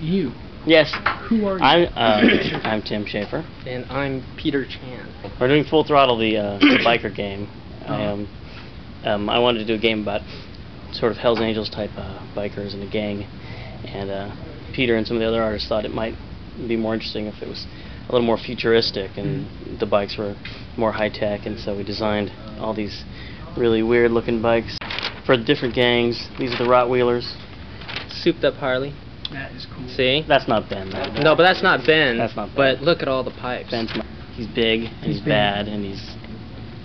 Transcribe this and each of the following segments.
You. Yes. Who are you? I'm uh, I'm Tim Schafer. And I'm Peter Chan. We're doing Full Throttle, the, uh, the biker game. I, Uh-huh. um, um, I wanted to do a game about sort of Hell's Angels type uh, bikers and a gang, and uh, Peter and some of the other artists thought it might be more interesting if it was a little more futuristic and the bikes were more high tech, and so we designed all these really weird looking bikes for the different gangs. These are the Rottweilers. Souped up Harley. That is cool. See? That's not Ben. though. No, but that's not Ben. That's not Ben. But look at all the pipes. Ben's my, he's big and he's, He's big. bad and he's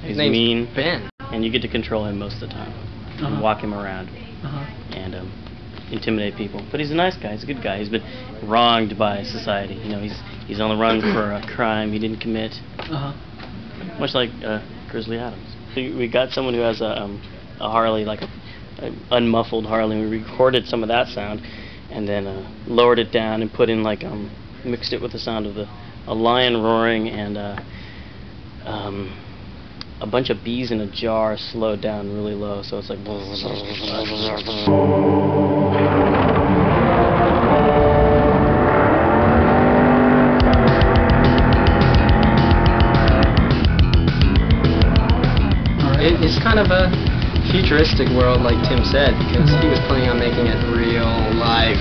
he's name's mean Ben. and you get to control him most of the time Uh-huh. and walk him around Uh-huh. and um, intimidate people. But he's a nice guy. He's a good guy. He's been wronged by society. You know, he's he's on the run for a crime he didn't commit, Uh-huh. much like uh, Grizzly Adams. We, we got someone who has a um, a Harley, like a, a unmuffled Harley. and We recorded some of that sound and then uh, lowered it down and put in like um mixed it with the sound of the a lion roaring and uh, um, a bunch of bees in a jar slowed down really low, so it's like. It's kind of a futuristic world, like Tim said, because he was mm-hmm. planning on making it real life,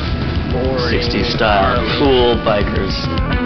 boring. 60s style, cool bikers.